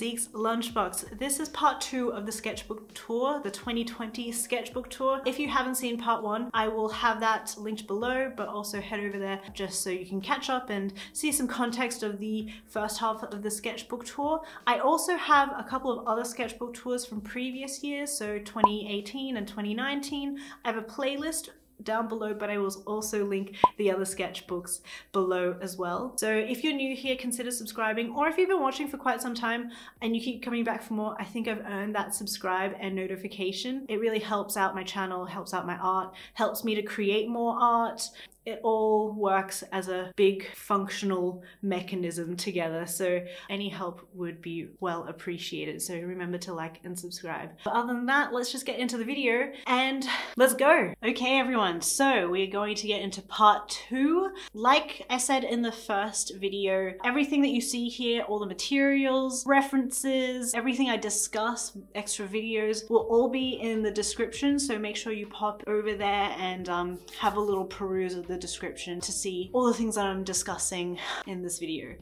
Zeke's Lunchbox. This is part two of the sketchbook tour, the 2020 sketchbook tour. If you haven't seen part one, I will have that linked below, but also head over there just so you can catch up and see some context of the first half of the sketchbook tour. I also have a couple of other sketchbook tours from previous years, so 2018 and 2019. I have a playlist down below, but I will also link the other sketchbooks below as well. So if you're new here, consider subscribing, or if you've been watching for quite some time and you keep coming back for more, I think I've earned that subscribe and notification. It really helps out my channel, helps out my art, helps me to create more art, it all works as a big functional mechanism together. So any help would be well appreciated. So remember to like and subscribe. But other than that, let's just get into the video and let's go. Okay, everyone. So we're going to get into part two. Like I said in the first video, everything that you see here, all the materials, references, everything I discuss, extra videos will all be in the description. So make sure you pop over there and um, have a little peruse of the description to see all the things that I'm discussing in this video.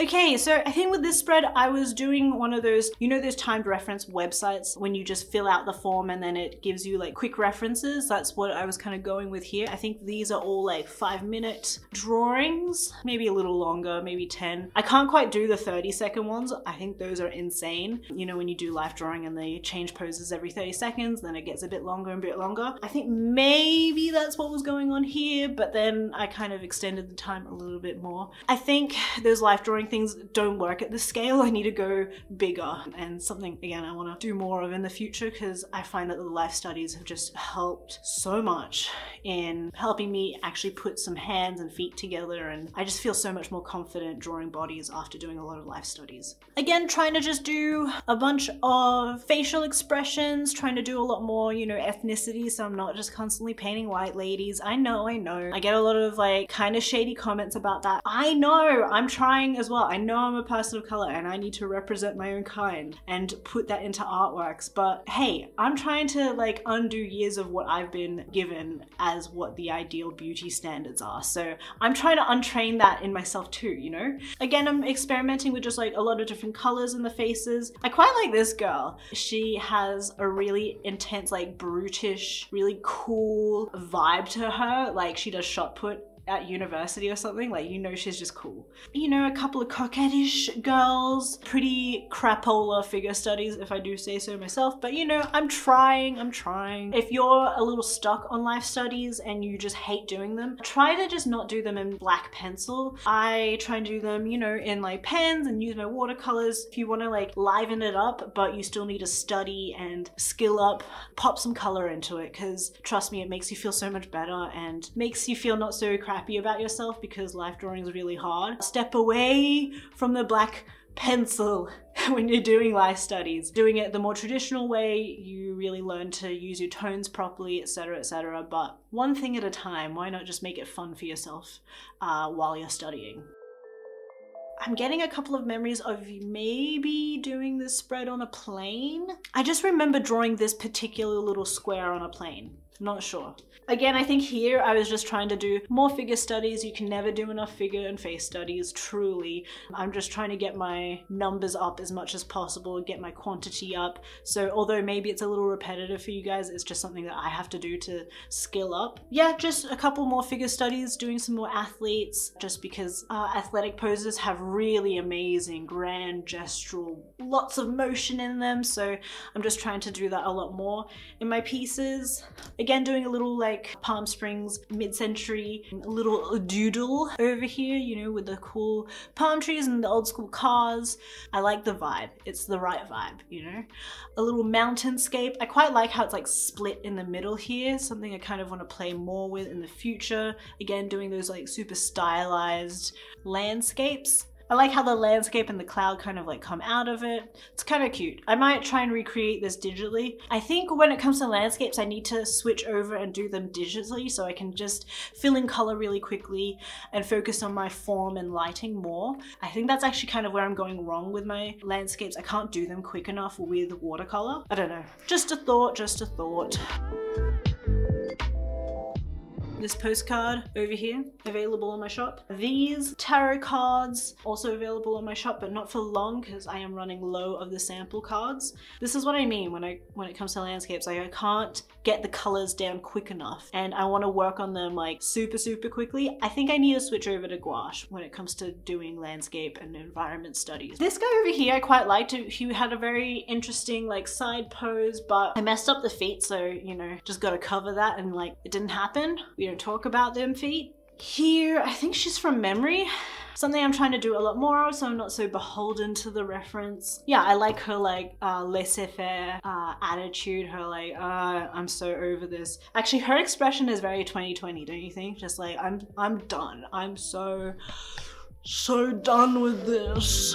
Okay, so I think with this spread, I was doing one of those, you know those timed reference websites when you just fill out the form and then it gives you like quick references? That's what I was kind of going with here. I think these are all like five minute drawings, maybe a little longer, maybe 10. I can't quite do the 30 second ones. I think those are insane. You know, when you do life drawing and they change poses every 30 seconds, then it gets a bit longer and a bit longer. I think maybe that's what was going on here, but then I kind of extended the time a little bit more. I think those life drawing things don't work at this scale. I need to go bigger and something, again, I want to do more of in the future because I find that the life studies have just helped so much in helping me actually put some hands and feet together and I just feel so much more confident drawing bodies after doing a lot of life studies. Again, trying to just do a bunch of facial expressions, trying to do a lot more, you know, ethnicity so I'm not just constantly painting white ladies. I know, I know. I get a lot of like kind of shady comments about that. I know, I'm trying as well I know I'm a person of color and I need to represent my own kind and put that into artworks. But hey, I'm trying to like undo years of what I've been given as what the ideal beauty standards are. So I'm trying to untrain that in myself too, you know? Again, I'm experimenting with just like a lot of different colors in the faces. I quite like this girl. She has a really intense, like brutish, really cool vibe to her. Like she does shot put at university or something, like you know she's just cool. You know, a couple of coquettish girls, pretty crapola figure studies if I do say so myself, but you know, I'm trying, I'm trying. If you're a little stuck on life studies and you just hate doing them, try to just not do them in black pencil. I try and do them, you know, in like pens and use my watercolors. If you want to like liven it up, but you still need to study and skill up, pop some color into it because trust me, it makes you feel so much better and makes you feel not so crappy happy about yourself because life drawing is really hard. Step away from the black pencil when you're doing life studies. Doing it the more traditional way, you really learn to use your tones properly, etc, etc. But one thing at a time, why not just make it fun for yourself uh, while you're studying? I'm getting a couple of memories of maybe doing this spread on a plane. I just remember drawing this particular little square on a plane. Not sure. Again, I think here I was just trying to do more figure studies. You can never do enough figure and face studies, truly. I'm just trying to get my numbers up as much as possible, get my quantity up. So although maybe it's a little repetitive for you guys, it's just something that I have to do to skill up. Yeah, just a couple more figure studies, doing some more athletes, just because uh, athletic poses have really amazing, grand, gestural, lots of motion in them. So I'm just trying to do that a lot more in my pieces. Again, doing a little like Palm Springs mid-century little doodle over here, you know, with the cool palm trees and the old school cars. I like the vibe. It's the right vibe, you know? A little mountainscape. I quite like how it's like split in the middle here, something I kind of want to play more with in the future. Again, doing those like super stylized landscapes. I like how the landscape and the cloud kind of like come out of it. It's kind of cute. I might try and recreate this digitally. I think when it comes to landscapes, I need to switch over and do them digitally so I can just fill in color really quickly and focus on my form and lighting more. I think that's actually kind of where I'm going wrong with my landscapes. I can't do them quick enough with watercolor. I don't know. Just a thought, just a thought. This postcard over here, available on my shop. These tarot cards, also available on my shop, but not for long because I am running low of the sample cards. This is what I mean when I when it comes to landscapes. Like I can't get the colors down quick enough and I want to work on them like super, super quickly. I think I need to switch over to gouache when it comes to doing landscape and environment studies. This guy over here I quite liked. He had a very interesting like side pose, but I messed up the feet. So, you know, just got to cover that and like it didn't happen. We talk about them feet. Here, I think she's from memory something I'm trying to do a lot more of so I'm not so beholden to the reference. Yeah, I like her like uh, laissez-faire uh, attitude, her like, uh, I'm so over this. Actually, her expression is very 2020, don't you think? Just like, I'm, I'm done. I'm so, so done with this.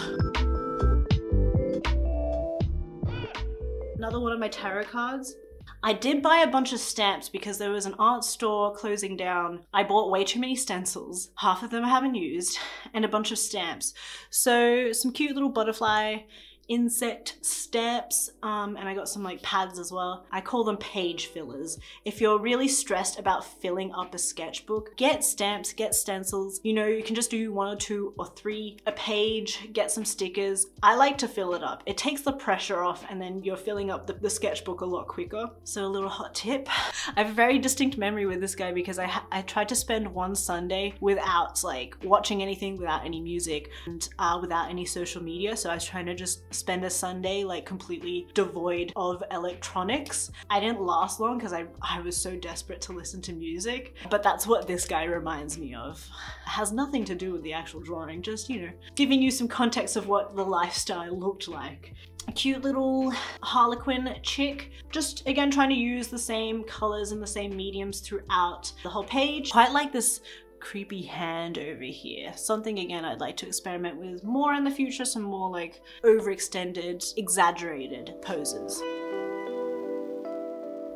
Another one of my tarot cards. I did buy a bunch of stamps because there was an art store closing down. I bought way too many stencils, half of them I haven't used, and a bunch of stamps. So some cute little butterfly insect stamps um, and I got some like pads as well. I call them page fillers. If you're really stressed about filling up a sketchbook, get stamps, get stencils. You know, you can just do one or two or three a page, get some stickers. I like to fill it up. It takes the pressure off and then you're filling up the, the sketchbook a lot quicker. So a little hot tip. I have a very distinct memory with this guy because I, I tried to spend one Sunday without like watching anything, without any music and uh, without any social media. So I was trying to just spend a Sunday like completely devoid of electronics. I didn't last long because I, I was so desperate to listen to music, but that's what this guy reminds me of. It has nothing to do with the actual drawing, just, you know, giving you some context of what the lifestyle looked like a cute little harlequin chick just again trying to use the same colors and the same mediums throughout the whole page quite like this creepy hand over here. Something again I'd like to experiment with more in the future, some more like overextended, exaggerated poses.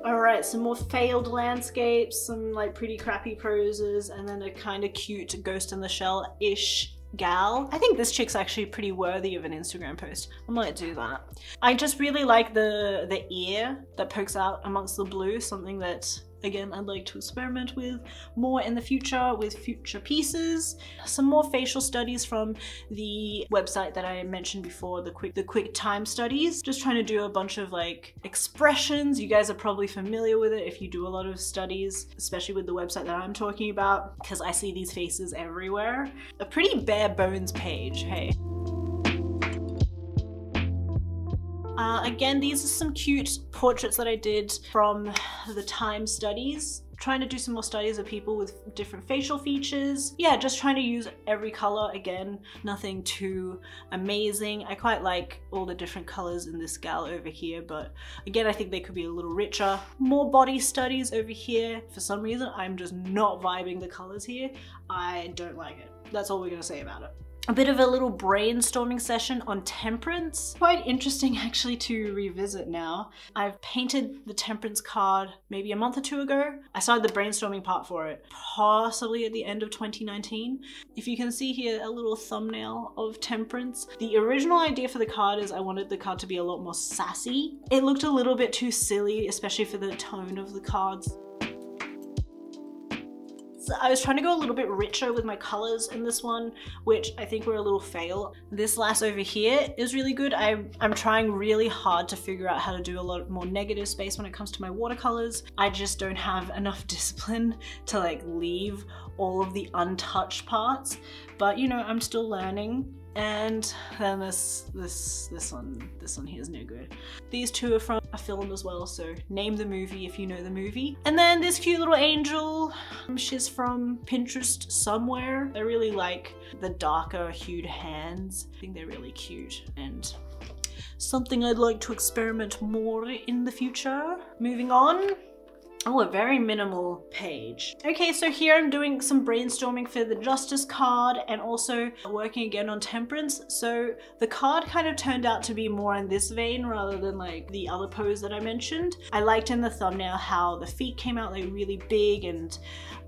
Alright, some more failed landscapes, some like pretty crappy poses, and then a kind of cute ghost in the shell-ish gal. I think this chick's actually pretty worthy of an Instagram post. I might do that. I just really like the, the ear that pokes out amongst the blue, something that again I'd like to experiment with more in the future with future pieces. Some more facial studies from the website that I mentioned before, the quick the quick time studies. Just trying to do a bunch of like expressions. You guys are probably familiar with it if you do a lot of studies, especially with the website that I'm talking about, because I see these faces everywhere. A pretty bare bones page, hey. Uh, again, these are some cute portraits that I did from the time studies trying to do some more studies of people with different facial features. Yeah, just trying to use every color again, nothing too amazing. I quite like all the different colors in this gal over here, but again, I think they could be a little richer. More body studies over here. For some reason, I'm just not vibing the colors here. I don't like it. That's all we're gonna say about it a bit of a little brainstorming session on temperance. Quite interesting actually to revisit now. I've painted the temperance card maybe a month or two ago. I started the brainstorming part for it, possibly at the end of 2019. If you can see here a little thumbnail of temperance. The original idea for the card is I wanted the card to be a lot more sassy. It looked a little bit too silly, especially for the tone of the cards. I was trying to go a little bit richer with my colors in this one, which I think were a little fail. This last over here is really good. I, I'm trying really hard to figure out how to do a lot more negative space when it comes to my watercolors. I just don't have enough discipline to like leave all of the untouched parts, but you know, I'm still learning. And then this, this, this one, this one here is no good. These two are from a film as well, so name the movie if you know the movie. And then this cute little angel, um, she's from Pinterest somewhere. I really like the darker hued hands. I think they're really cute and something I'd like to experiment more in the future. Moving on, Oh, a very minimal page. Okay, so here I'm doing some brainstorming for the Justice card and also working again on Temperance. So the card kind of turned out to be more in this vein rather than like the other pose that I mentioned. I liked in the thumbnail how the feet came out like really big and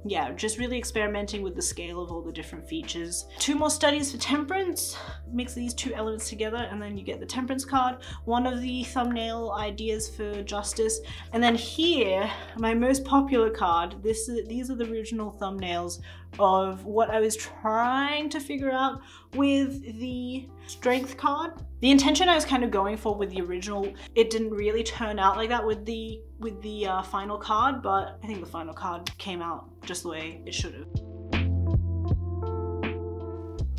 yeah, just really experimenting with the scale of all the different features. Two more studies for temperance. Mix these two elements together and then you get the temperance card. One of the thumbnail ideas for justice. And then here, my most popular card. This is, These are the original thumbnails of what I was trying to figure out with the strength card. The intention I was kind of going for with the original, it didn't really turn out like that with the with the uh, final card, but I think the final card came out just the way it should have.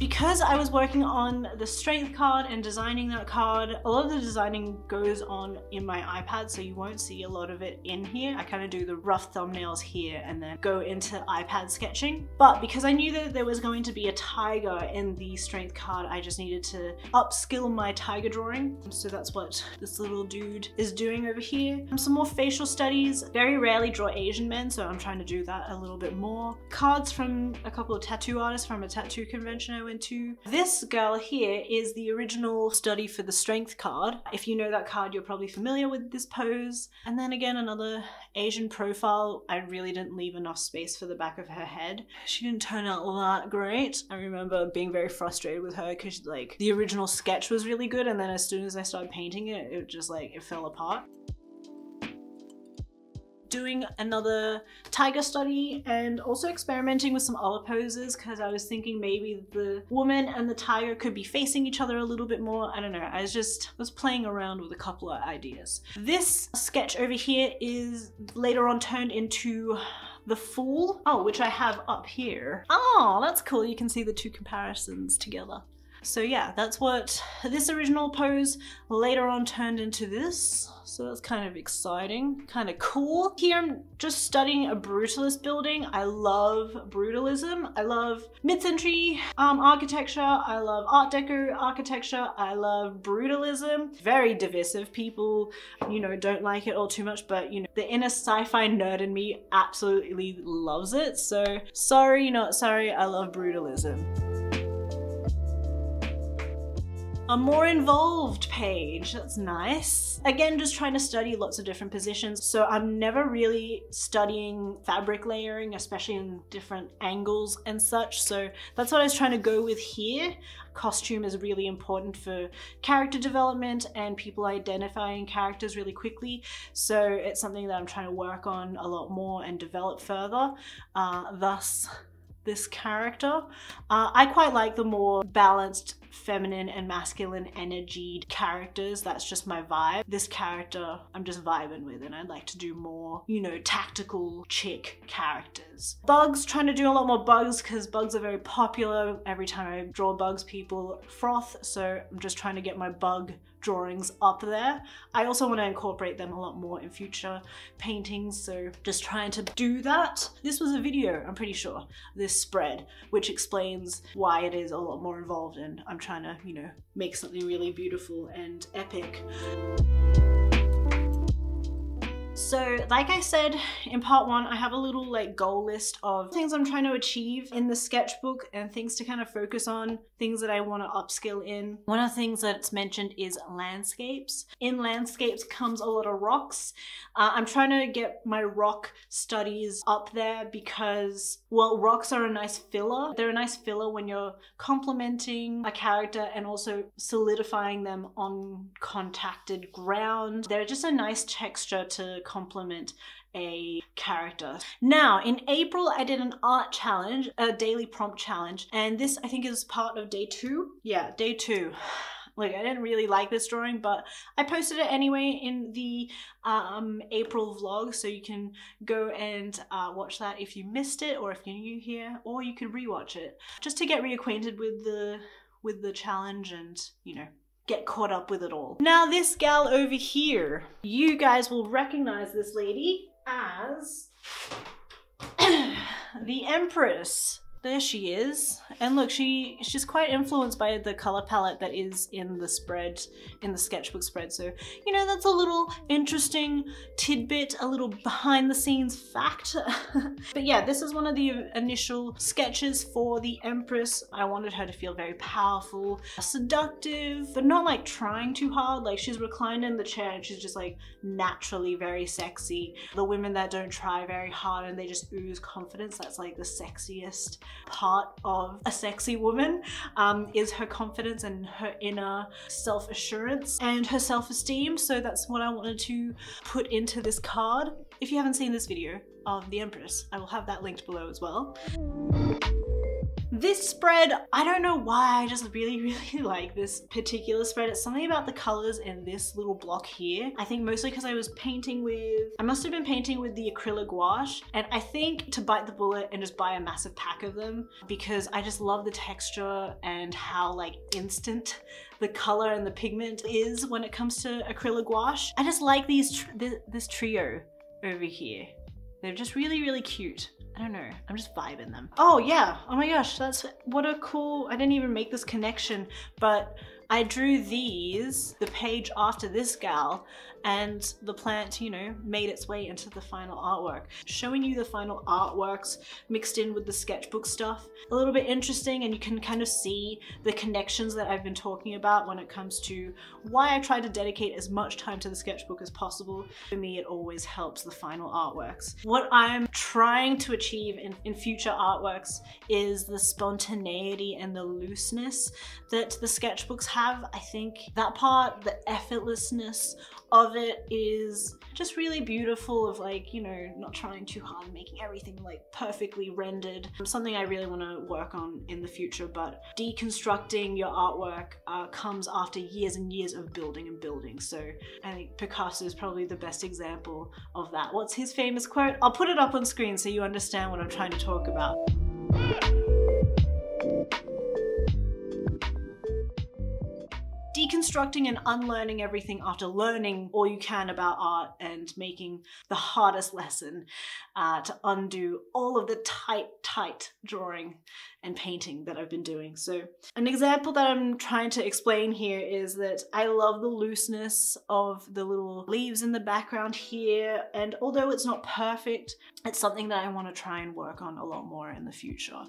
Because I was working on the strength card and designing that card, a lot of the designing goes on in my iPad, so you won't see a lot of it in here. I kind of do the rough thumbnails here and then go into iPad sketching. But because I knew that there was going to be a tiger in the strength card, I just needed to upskill my tiger drawing. So that's what this little dude is doing over here. Some more facial studies. Very rarely draw Asian men, so I'm trying to do that a little bit more. Cards from a couple of tattoo artists from a tattoo convention I went to. This girl here is the original study for the strength card. If you know that card, you're probably familiar with this pose. And then again, another Asian profile. I really didn't leave enough space for the back of her head. She didn't turn out that great. I remember being very frustrated with her because like the original sketch was really good and then as soon as I started painting it, it just like, it fell apart doing another tiger study and also experimenting with some other poses because I was thinking maybe the woman and the tiger could be facing each other a little bit more. I don't know. I was just was playing around with a couple of ideas. This sketch over here is later on turned into the Fool. Oh, which I have up here. Oh, that's cool. You can see the two comparisons together. So yeah, that's what this original pose later on turned into this. So that's kind of exciting, kind of cool. Here I'm just studying a brutalist building. I love brutalism. I love mid-century um, architecture. I love Art Deco architecture. I love brutalism. Very divisive. People, you know, don't like it all too much, but you know, the inner sci-fi nerd in me absolutely loves it. So sorry, not sorry, I love brutalism a more involved page. That's nice. Again, just trying to study lots of different positions. So I'm never really studying fabric layering, especially in different angles and such. So that's what I was trying to go with here. Costume is really important for character development and people identifying characters really quickly. So it's something that I'm trying to work on a lot more and develop further. Uh, thus, this character. Uh, I quite like the more balanced feminine and masculine energied characters. That's just my vibe. This character I'm just vibing with and I'd like to do more, you know, tactical chick characters. Bugs, trying to do a lot more bugs because bugs are very popular. Every time I draw bugs, people froth. So I'm just trying to get my bug drawings up there. I also want to incorporate them a lot more in future paintings, so just trying to do that. This was a video, I'm pretty sure, this spread, which explains why it is a lot more involved and I'm trying to, you know, make something really beautiful and epic. So like I said in part one, I have a little like goal list of things I'm trying to achieve in the sketchbook and things to kind of focus on, things that I want to upskill in. One of the things that's mentioned is landscapes. In landscapes comes a lot of rocks. Uh, I'm trying to get my rock studies up there because, well, rocks are a nice filler. They're a nice filler when you're complementing a character and also solidifying them on contacted ground. They're just a nice texture to complement a character. Now, in April, I did an art challenge, a daily prompt challenge, and this I think is part of day two. Yeah, day two. Like, I didn't really like this drawing, but I posted it anyway in the um, April vlog, so you can go and uh, watch that if you missed it, or if you're new here, or you can rewatch it, just to get reacquainted with the with the challenge and, you know, get caught up with it all. Now this gal over here, you guys will recognize this lady as the Empress there she is. And look, she she's quite influenced by the color palette that is in the spread, in the sketchbook spread. So, you know, that's a little interesting tidbit, a little behind the scenes fact. but yeah, this is one of the initial sketches for the Empress. I wanted her to feel very powerful, seductive, but not like trying too hard. Like she's reclined in the chair and she's just like naturally very sexy. The women that don't try very hard and they just ooze confidence, that's like the sexiest part of a sexy woman um, is her confidence and her inner self-assurance and her self-esteem. So that's what I wanted to put into this card. If you haven't seen this video of the Empress, I will have that linked below as well. This spread, I don't know why, I just really, really like this particular spread. It's something about the colors in this little block here. I think mostly because I was painting with, I must have been painting with the acrylic gouache. And I think to bite the bullet and just buy a massive pack of them because I just love the texture and how like instant the color and the pigment is when it comes to acrylic gouache. I just like these, tr th this trio over here. They're just really, really cute. I don't know, I'm just vibing them. Oh yeah, oh my gosh, that's what a cool, I didn't even make this connection, but I drew these, the page after this gal, and the plant, you know, made its way into the final artwork. Showing you the final artworks mixed in with the sketchbook stuff. A little bit interesting and you can kind of see the connections that I've been talking about when it comes to why I try to dedicate as much time to the sketchbook as possible. For me, it always helps the final artworks. What I'm trying to achieve in, in future artworks is the spontaneity and the looseness that the sketchbooks have. I think that part, the effortlessness of it is just really beautiful of like, you know, not trying too hard, making everything like perfectly rendered. Something I really want to work on in the future, but deconstructing your artwork uh, comes after years and years of building and building. So I think Picasso is probably the best example of that. What's his famous quote? I'll put it up on screen so you understand what I'm trying to talk about. Deconstructing and unlearning everything after learning all you can about art and making the hardest lesson uh, to undo all of the tight, tight drawing and painting that I've been doing. So an example that I'm trying to explain here is that I love the looseness of the little leaves in the background here. And although it's not perfect, it's something that I want to try and work on a lot more in the future.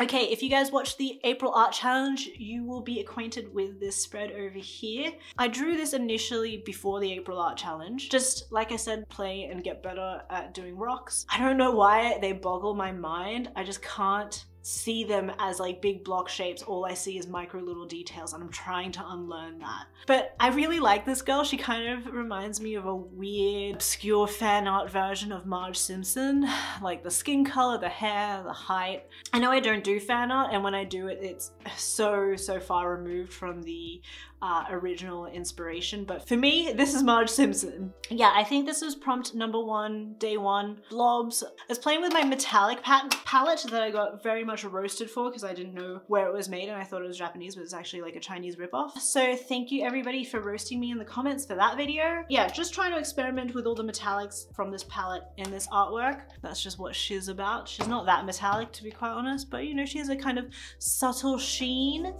Okay, if you guys watched the April Art Challenge, you will be acquainted with this spread over here. I drew this initially before the April Art Challenge. Just, like I said, play and get better at doing rocks. I don't know why they boggle my mind. I just can't see them as like big block shapes. All I see is micro little details and I'm trying to unlearn that. But I really like this girl. She kind of reminds me of a weird, obscure fan art version of Marge Simpson. Like the skin color, the hair, the height. I know I don't do fan art and when I do it, it's so, so far removed from the uh, original inspiration. But for me, this is Marge Simpson. Yeah, I think this was prompt number one, day one. Blobs. I was playing with my metallic palette that I got very much roasted for because I didn't know where it was made and I thought it was Japanese, but it's actually like a Chinese ripoff. So thank you everybody for roasting me in the comments for that video. Yeah, just trying to experiment with all the metallics from this palette in this artwork. That's just what she's about. She's not that metallic to be quite honest, but you know, she has a kind of subtle sheen.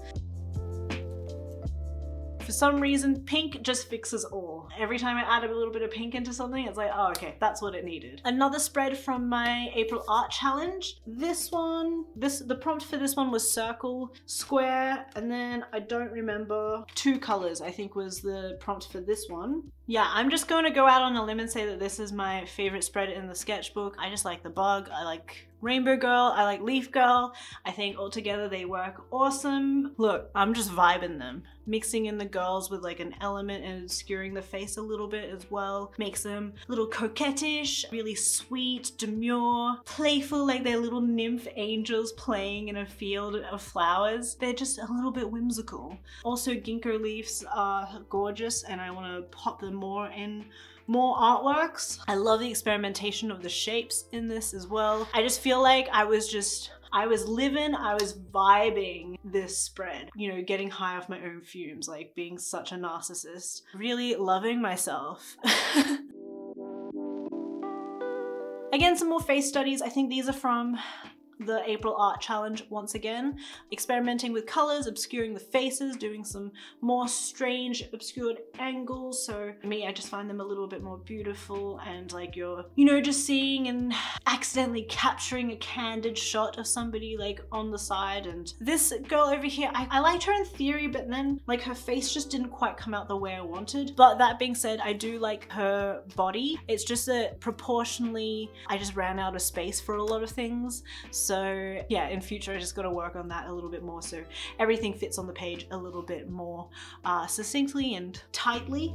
For some reason, pink just fixes all. Every time I add a little bit of pink into something, it's like, oh, okay, that's what it needed. Another spread from my April Art Challenge. This one, this the prompt for this one was circle, square, and then I don't remember, two colors I think was the prompt for this one. Yeah, I'm just going to go out on a limb and say that this is my favorite spread in the sketchbook. I just like the bug, I like Rainbow Girl, I like Leaf Girl. I think altogether they work awesome. Look, I'm just vibing them. Mixing in the girls with like an element and obscuring the face a little bit as well makes them a little coquettish, really sweet, demure, playful like they're little nymph angels playing in a field of flowers. They're just a little bit whimsical. Also ginkgo leaves are gorgeous and I want to pop them more in more artworks. I love the experimentation of the shapes in this as well. I just feel like I was just I was living, I was vibing this spread, you know, getting high off my own fumes, like being such a narcissist, really loving myself. Again, some more face studies. I think these are from the April Art Challenge once again, experimenting with colors, obscuring the faces, doing some more strange obscured angles. So me, I just find them a little bit more beautiful and like you're, you know, just seeing and accidentally capturing a candid shot of somebody like on the side. And this girl over here, I, I liked her in theory, but then like her face just didn't quite come out the way I wanted. But that being said, I do like her body. It's just that proportionally, I just ran out of space for a lot of things. So yeah, in future, I just got to work on that a little bit more. So everything fits on the page a little bit more uh, succinctly and tightly.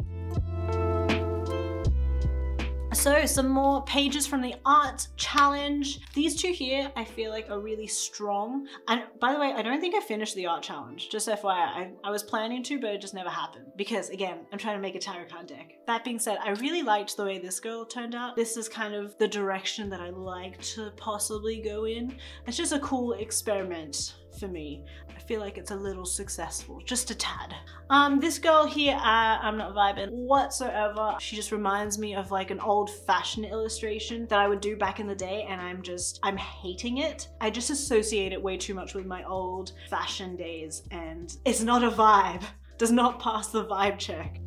So some more pages from the art challenge. These two here I feel like are really strong. And by the way, I don't think I finished the art challenge, just FYI. I, I was planning to, but it just never happened. Because again, I'm trying to make a tarot card deck. That being said, I really liked the way this girl turned out. This is kind of the direction that I like to possibly go in. It's just a cool experiment for me. I feel like it's a little successful, just a tad. Um, this girl here, uh, I'm not vibing whatsoever. She just reminds me of like an old fashioned illustration that I would do back in the day and I'm just, I'm hating it. I just associate it way too much with my old fashion days and it's not a vibe. Does not pass the vibe check.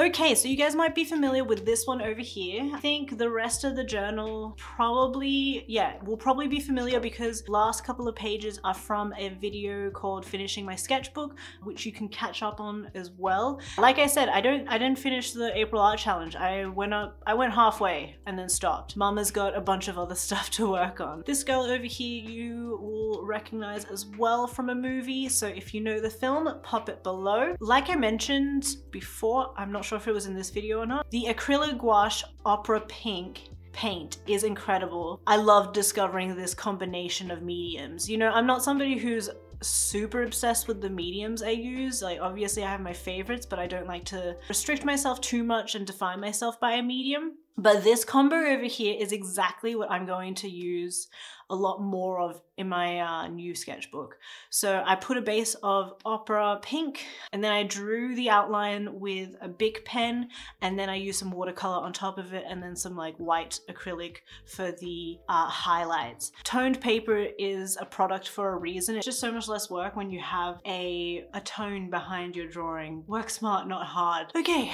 Okay, so you guys might be familiar with this one over here. I think the rest of the journal probably, yeah, will probably be familiar because last couple of pages are from a video called Finishing My Sketchbook, which you can catch up on as well. Like I said, I don't, I didn't finish the April Art Challenge. I went up, I went halfway and then stopped. Mama's got a bunch of other stuff to work on. This girl over here you will recognize as well from a movie. So if you know the film, pop it below. Like I mentioned before, I'm not sure if it was in this video or not. The acrylic gouache opera pink paint is incredible. I love discovering this combination of mediums. You know, I'm not somebody who's super obsessed with the mediums I use. Like obviously I have my favorites, but I don't like to restrict myself too much and define myself by a medium. But this combo over here is exactly what I'm going to use a lot more of in my uh, new sketchbook. So I put a base of opera pink and then I drew the outline with a Bic pen and then I used some watercolor on top of it and then some like white acrylic for the uh, highlights. Toned paper is a product for a reason. It's just so much less work when you have a, a tone behind your drawing. Work smart, not hard. Okay,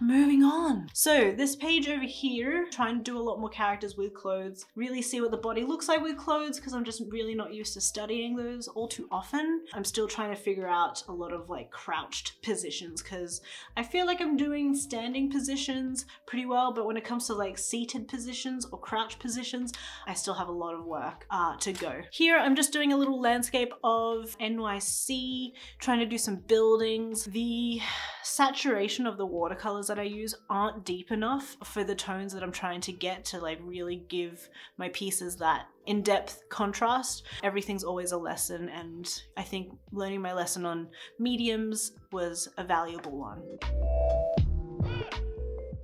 moving on. So this page over here, trying to do a lot more characters with clothes, really see what the body looks like with clothes because I'm just really not used to studying those all too often. I'm still trying to figure out a lot of like crouched positions because I feel like I'm doing standing positions pretty well, but when it comes to like seated positions or crouch positions, I still have a lot of work uh, to go. Here, I'm just doing a little landscape of NYC, trying to do some buildings. The saturation of the watercolors that I use aren't deep enough for the tones that I'm trying to get to like really give my pieces that in-depth contrast. Everything's always a lesson and I think learning my lesson on mediums was a valuable one.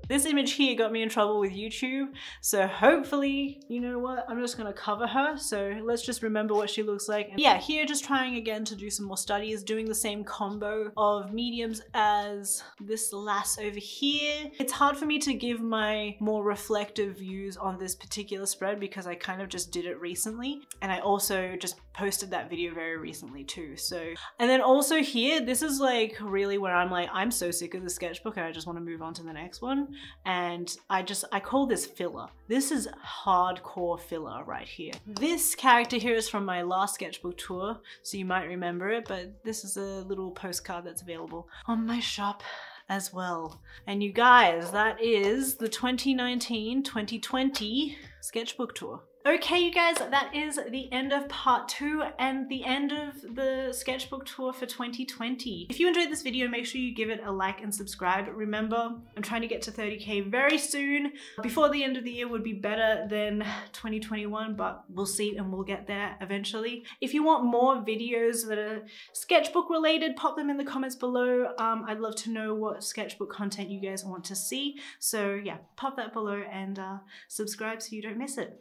This image here got me in trouble with YouTube, so hopefully, you know what, I'm just gonna cover her, so let's just remember what she looks like. And yeah, here just trying again to do some more studies, doing the same combo of mediums as this lass over here. It's hard for me to give my more reflective views on this particular spread because I kind of just did it recently, and I also just posted that video very recently too, so. And then also here, this is like really where I'm like, I'm so sick of the sketchbook and I just wanna move on to the next one and I just, I call this filler. This is hardcore filler right here. This character here is from my last sketchbook tour, so you might remember it, but this is a little postcard that's available on my shop as well. And you guys, that is the 2019-2020 sketchbook tour. Okay, you guys, that is the end of part two and the end of the sketchbook tour for 2020. If you enjoyed this video, make sure you give it a like and subscribe. Remember, I'm trying to get to 30k very soon. Before the end of the year would be better than 2021, but we'll see and we'll get there eventually. If you want more videos that are sketchbook related, pop them in the comments below. Um, I'd love to know what sketchbook content you guys want to see. So yeah, pop that below and uh, subscribe so you don't miss it.